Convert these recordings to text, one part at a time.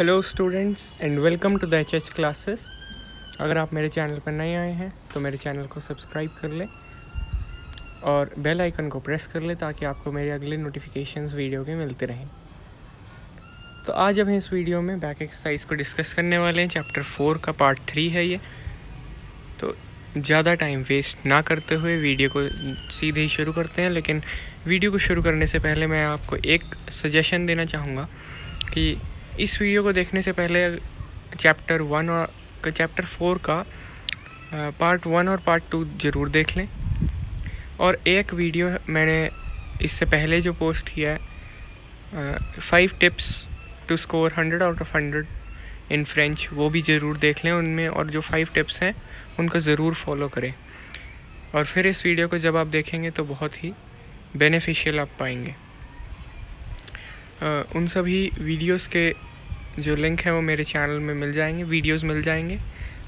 Hello students and welcome to the H H classes अगर आप मेरे चैनल पर नए आए हैं तो मेरे चैनल को सब्सक्राइब कर लें और बेल आइकन को प्रेस कर लें ताकि आपको मेरे अगले नोटिफिकेशंस वीडियो के मिलते रहें। तो आज हम इस वीडियो में बैक एक्सरसाइज को डिस्कस करने वाले हैं। चैप्टर फोर का पार्ट थ्री है ये। तो ज़्यादा टाइम वेस्ट ना करते हुए वीडियो को सीधे ही शुरू करते हैं, लेकिन वीडियो को शुरू करने से पहले मैं आपको एक सजेशन देना चाहूँगा कि इस वीडियो को देखने से पहले चैप्टर वन और चैप्टर फोर का पार्ट वन और पार्ट टू ज़रूर देख लें। और एक वीडियो मैंने इससे पहले जो पोस्ट किया है five tips to score hundred out of hundred in French वो भी ज़रूर देख लें उनमें, और जो फाइव टिप्स हैं, उनको ज़रूर फॉलो करें। और फिर इस वीडियो को जब आप देखेंगे तो बहुत ही बेनिफिशियल आप पाएँगे। उन सभी वीडियोस के जो लिंक है वो मेरे चैनल में मिल जाएँगे वीडियोस मिल जाएँगे,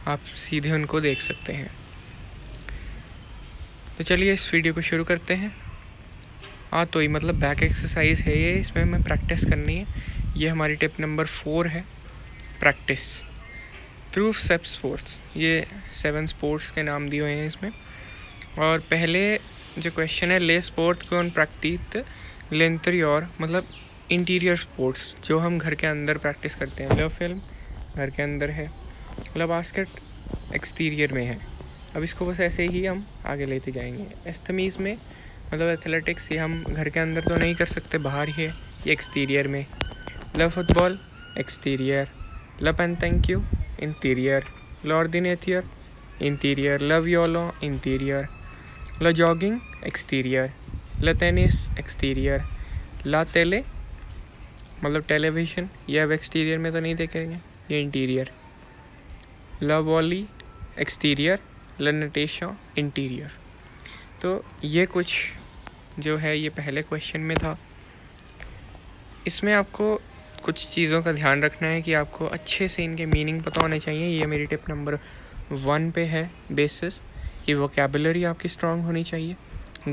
आप सीधे उनको देख सकते हैं। तो चलिए इस वीडियो को शुरू करते हैं। हाँ तो ये मतलब बैक एक्सरसाइज है ये, इसमें हमें प्रैक्टिस करनी है। ये हमारी टिप नंबर फोर है प्रैक्टिस थ्रू सेप स्पोर्ट्स ये सेवन स्पोर्ट्स के नाम दिए हुए हैं इसमें। और पहले जो क्वेश्चन है, ले स्पोर्ट कौन प्रैक्टिस लेंतरी और मतलब इंटीरियर स्पोर्ट्स जो हम घर के अंदर प्रैक्टिस करते हैं। लव फ़िल्म घर के अंदर है। मतलब बास्केट एक्सटीरियर में है। अब इसको बस ऐसे ही हम आगे लेते जाएँगे। एस्थमीज़ में मतलब एथलेटिक्स ये हम घर के अंदर तो नहीं कर सकते, बाहर ही है। ये एक्सटीरियर में। लव फुटबॉल एक्सटीरियर लव एंड थैंक यू इंटीरियर लॉर्डिनेथियर इंटीरियर लव योलो इंटीरियर ल जॉगिंग एक्सटीरियर ल टेनिस एक्सटीरियर ला तेले मतलब टेलीविज़न ये अब एक्सटीरियर में तो नहीं देखेंगे, ये इंटीरियर लव वॉली एक्सटीरियर लनटेशा इंटीरियर तो ये कुछ जो है, ये पहले क्वेश्चन में था। इसमें आपको कुछ चीज़ों का ध्यान रखना है कि आपको अच्छे से इनके मीनिंग पता होने चाहिए। ये मेरी टिप नंबर वन पे है बेसिस कि वोकेबलरी आपकी स्ट्रांग होनी चाहिए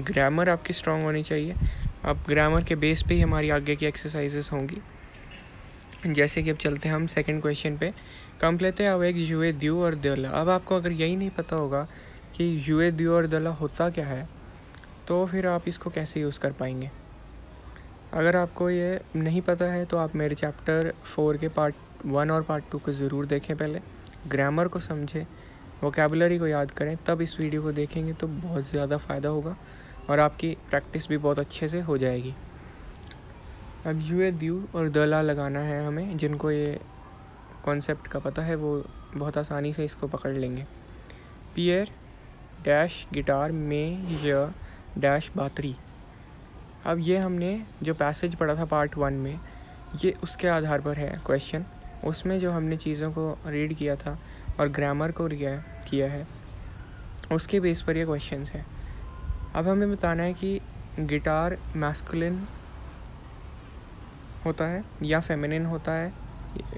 ग्रामर आपकी स्ट्रांग होनी चाहिए। अब ग्रामर के बेस पे ही हमारी आगे की एक्सरसाइजेस होंगी। जैसे कि अब चलते हैं हम सेकंड क्वेश्चन पे। कंप्लेते अब एक यूए द्यू और दला। अब आपको अगर यही नहीं पता होगा कि यूए द्यू और दला होता क्या है तो फिर आप इसको कैसे यूज़ कर पाएँगे? अगर आपको ये नहीं पता है तो आप मेरे चैप्टर फोर के पार्ट वन और पार्ट टू को ज़रूर देखें पहले। ग्रामर को समझें वोकेबलरी को याद करें, तब इस वीडियो को देखेंगे तो बहुत ज़्यादा फ़ायदा होगा। और आपकी प्रैक्टिस भी बहुत अच्छे से हो जाएगी। अब यू ए द्यू और दला लगाना है हमें, जिनको ये कॉन्सेप्ट का पता है, वो बहुत आसानी से इसको पकड़ लेंगे। पियर डैश गिटार में य डैश बातरी अब ये हमने जो पैसेज पढ़ा था पार्ट वन में, ये उसके आधार पर है क्वेश्चन उसमें जो हमने चीज़ों को रीड किया था और ग्रामर को किया है, उसके बेस पर ये क्वेश्चंस हैं। अब हमें बताना है कि गिटार मैस्कुलिन होता है या फेमिनिन होता है,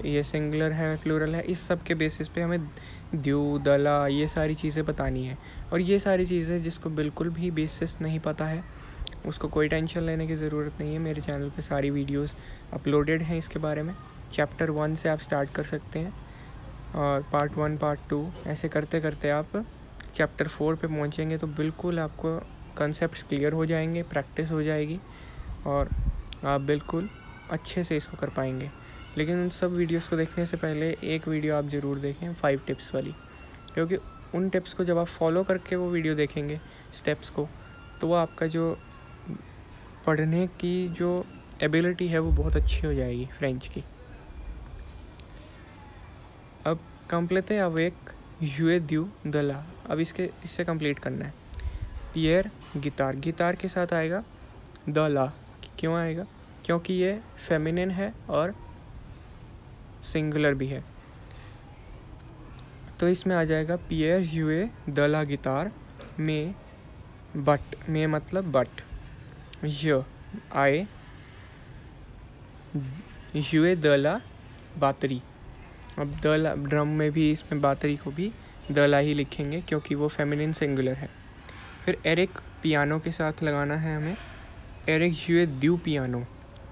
ये सिंगुलर है प्लूरल है, इस सब के बेसिस पे हमें द्यू दला, ये सारी चीज़ें बतानी है। और ये सारी चीज़ें जिसको बिल्कुल भी बेसिस नहीं पता है, उसको कोई टेंशन लेने की ज़रूरत नहीं है। मेरे चैनल पे सारी वीडियोस अपलोडेड हैं इसके बारे में। चैप्टर वन से आप स्टार्ट कर सकते हैं और पार्ट वन पार्ट टू ऐसे करते करते आप चैप्टर फोर पे पहुँचेंगे तो बिल्कुल आपको कंसेप्ट क्लियर हो जाएँगे प्रैक्टिस हो जाएगी और आप बिल्कुल अच्छे से इसको कर पाएँगे। लेकिन उन सब वीडियोस को देखने से पहले एक वीडियो आप ज़रूर देखें फाइव टिप्स वाली। क्योंकि उन टिप्स को जब आप फॉलो करके वो वीडियो देखेंगे स्टेप्स को तो वो आपका जो पढ़ने की जो एबिलिटी है वो बहुत अच्छी हो जाएगी फ्रेंच की। अब कंप्लेते अब एक यूए द्यू दला अब इसके, इससे कंप्लीट करना है। पियर गिटार गिटार के साथ आएगा। द ला क्यों आएगा? क्योंकि ये फेमिनिन है और सिंगुलर भी है। तो इसमें आ जाएगा पियर यूए दला गिटार में बट में मतलब बट य आए यूए दला बातरी अब दला ड्रम में भी, इसमें बातरी को भी दला ही लिखेंगे, क्योंकि वो फेमिनिन सिंगुलर है। फिर एरिक पियानो के साथ लगाना है हमें। एरिक यूए द्यू पियानो,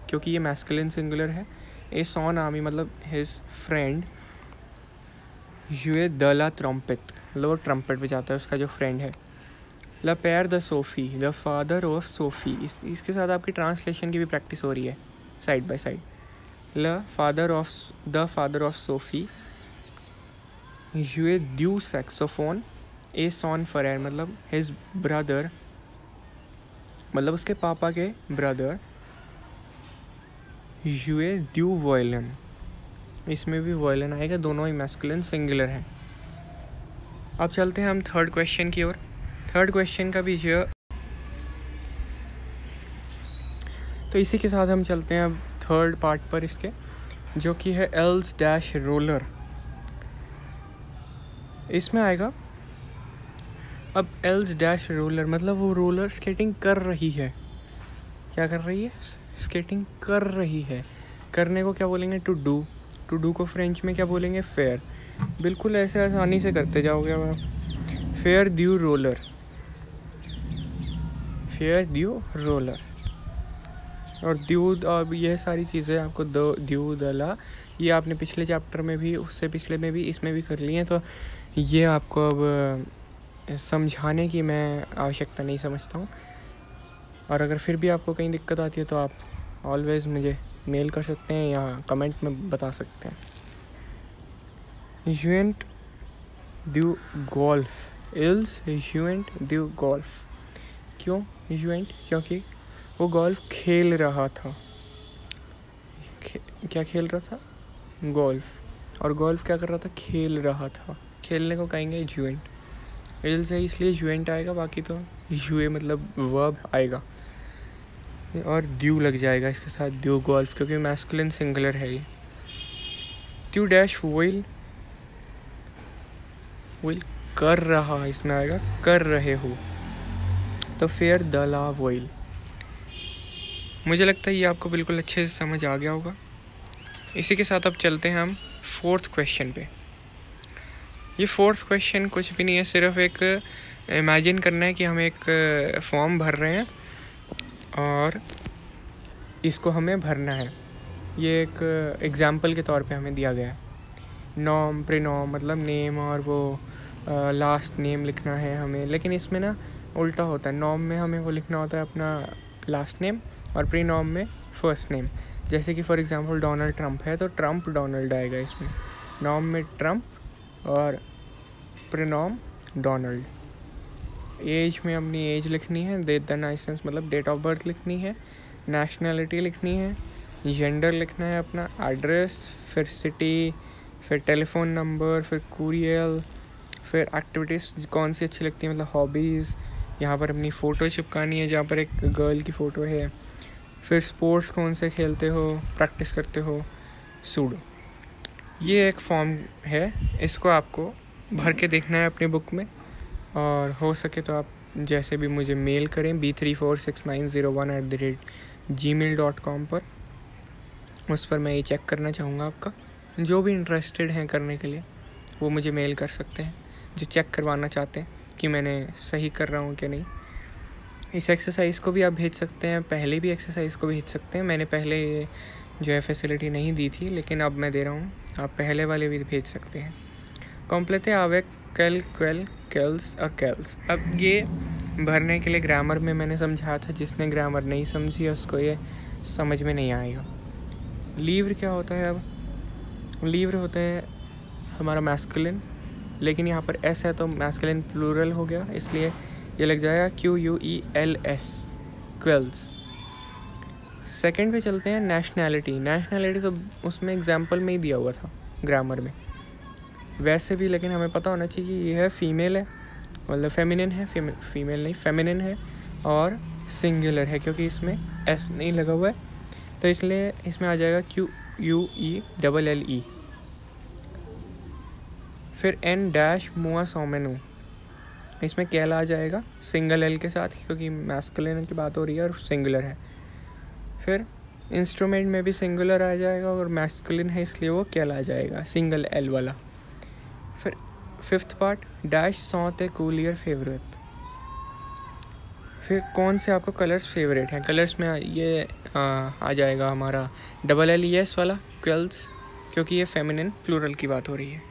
क्योंकि ये मैस्कुलिन सिंगुलर है। ए सॉन आर्मी मतलब हिज फ्रेंड यूए द ला ट्रम्पेट मतलब वो ट्रम्पेट बजाता है, उसका जो फ्रेंड है। ला पैर the Sophie, the father of Sophie, इस, इसके साथ आपकी ट्रांसलेशन की भी प्रैक्टिस हो रही है साइड बाय साइड ल father of, the father of Sophie UA ड्यू सेक्सोफोन ए सॉन फरेर मतलब हिज ब्रदर मतलब उसके पापा के ब्रदर यूए ड्यू वॉयलन इसमें भी वॉयलन आएगा, दोनों ही मैस्कुलिन सिंगुलर हैं। अब चलते हैं हम थर्ड क्वेश्चन की ओर। थर्ड क्वेश्चन का भी जो तो इसी के साथ हम चलते हैं अब थर्ड पार्ट पर इसके, जो कि है एल्स डैश रोलर इसमें आएगा अब एल्स डैश रोलर मतलब वो रोलर स्केटिंग कर रही है। क्या कर रही है? स्केटिंग कर रही है। करने को क्या बोलेंगे? टू डू टू डू को फ्रेंच में क्या बोलेंगे? फेयर बिल्कुल ऐसे आसानी से करते जाओगे अब आप। फेयर ड्यू रोलर फेयर ड्यू रोलर और द्यू, अब यह सारी चीज़ें आपको दो, द्यू, दला, ये आपने पिछले चैप्टर में भी, उससे पिछले में भी, इसमें भी कर ली हैं तो ये आपको अब समझाने की मैं आवश्यकता नहीं समझता हूँ। और अगर फिर भी आपको कहीं दिक्कत आती है तो आप ऑलवेज़ मुझे मेल कर सकते हैं या कमेंट में बता सकते हैं। यूएंट ड्यू गोल्फ इल्स यूएंट ड्यू गोल्फ क्यों यूएंट क्योंकि वो गोल्फ खेल रहा था। खे, क्या खेल रहा था? गोल्फ और गोल्फ क्या कर रहा था? खेल रहा था। खेलने को कहेंगे जुएंट एल से इसलिए जुएंट आएगा, बाकी तो यूए मतलब वर्ब आएगा। और ड्यू लग जाएगा इसके साथ ड्यू गोल्फ क्योंकि मैस्कुलिन सिंगुलर है ये। ट्यू डैश वोइल वोइल कर रहा इसमें आएगा, कर रहे हो। तो फेयर द ला वोइल मुझे लगता है ये आपको बिल्कुल अच्छे से समझ आ गया होगा। इसी के साथ अब चलते हैं हम फोर्थ क्वेश्चन पे। ये फोर्थ क्वेश्चन कुछ भी नहीं है, सिर्फ़ एक इमेजिन करना है कि हम एक फॉर्म भर रहे हैं और इसको हमें भरना है। ये एक एग्ज़ाम्पल के तौर पे हमें दिया गया है। नॉम प्रिनॉम मतलब नेम और वो लास्ट नेम लिखना है हमें। लेकिन इसमें ना उल्टा होता है। नॉम में हमें वो लिखना होता है अपना लास्ट नेम और प्री नॉम में फ़र्स्ट नेम जैसे कि फॉर एग्जांपल डोनाल्ड ट्रंप है तो ट्रंप डोनाल्ड आएगा इसमें। नॉम में ट्रंप और प्रिनॉम डोनाल्ड एज में अपनी एज लिखनी है, डेट द लाइसेंस मतलब डेट ऑफ़ बर्थ लिखनी है, नेशनैलिटी लिखनी है, जेंडर लिखना है अपना, एड्रेस, फिर सिटी, फिर टेलीफोन नंबर, फिर कुरियल फिर एक्टिविटीज़ कौन सी अच्छी लगती है मतलब हॉबीज़, यहाँ पर अपनी फ़ोटो चिपकानी है, जहाँ पर एक गर्ल की फ़ोटो है, फिर स्पोर्ट्स कौन से खेलते हो, प्रैक्टिस करते हो, सूडो। ये एक फॉर्म है, इसको आपको भर के देखना है अपने बुक में। और हो सके तो आप जैसे भी मुझे मेल करें B three four six nine zero one eight the rate ji mail dot com पर। उस पर मैं ये चेक करना चाहूँगा आपका। जो भी इंटरेस्टेड हैं करने के लिए, वो मुझे मेल कर सकते हैं। जो चेक करवाना चाहते हैं कि मैंने सही कर रहा हूँ कि नहीं। इस एक्सरसाइज को भी आप भेज सकते हैं, पहले भी एक्सरसाइज को भेज सकते हैं। मैंने पहले जो है फैसिलिटी नहीं दी थी, लेकिन अब मैं दे रहा हूँ। आप पहले वाले भी भेज सकते हैं। कॉम्प्लेते आवे कैल क्वेल कैल्स और कैल्स अब ये भरने के लिए ग्रामर में मैंने समझाया था, जिसने ग्रामर नहीं समझी, उसको ये समझ में नहीं आएगा लीवर क्या होता है अब? लीवर होता है हमारा मैस्कुलिन लेकिन यहाँ पर एस है तो मैस्कुलिन प्लूरल हो गया, इसलिए ये लग जाएगा Q U E L S क्वेल्स second पे चलते हैं नेशनैलिटी नेशनैलिटी तो उसमें एग्ज़ाम्पल में ही दिया हुआ था ग्रामर में। वैसे भी, लेकिन हमें पता होना चाहिए कि ये है फीमेल है। मतलब फेमिनिन है फीमेल नहीं फेमिनिन है और सिंगुलर है, क्योंकि इसमें एस नहीं लगा हुआ है। तो इसलिए इसमें आ जाएगा Q U E double L E फिर एन डैश मुआ सोमेनू। इसमें कैल आ जाएगा सिंगल एल के साथ, क्योंकि मैस्कुलिन की बात हो रही है और सिंगुलर है। फिर इंस्ट्रूमेंट में भी सिंगुलर आ जाएगा और मैस्कुलिन है, इसलिए वो कैल आ जाएगा सिंगल एल वाला। फिर फिफ्थ पार्ट डैश सौत ए कूलियर फेवरेट फिर कौन से आपको कलर्स फेवरेट हैं? कलर्स में ये, आ आ जाएगा हमारा डबल एल ई एस वाला क्वेल्स क्योंकि ये फेमिनिन प्लूरल की बात हो रही है।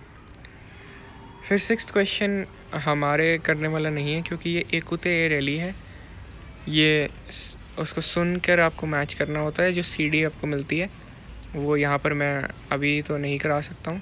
फिर सिक्स क्वेश्चन हमारे करने वाला नहीं है, क्योंकि ये एकुते ए रैली है। ये उसको सुन कर आपको मैच करना होता है, जो सीडी आपको मिलती है, वो यहाँ पर मैं अभी तो नहीं करा सकता हूँ।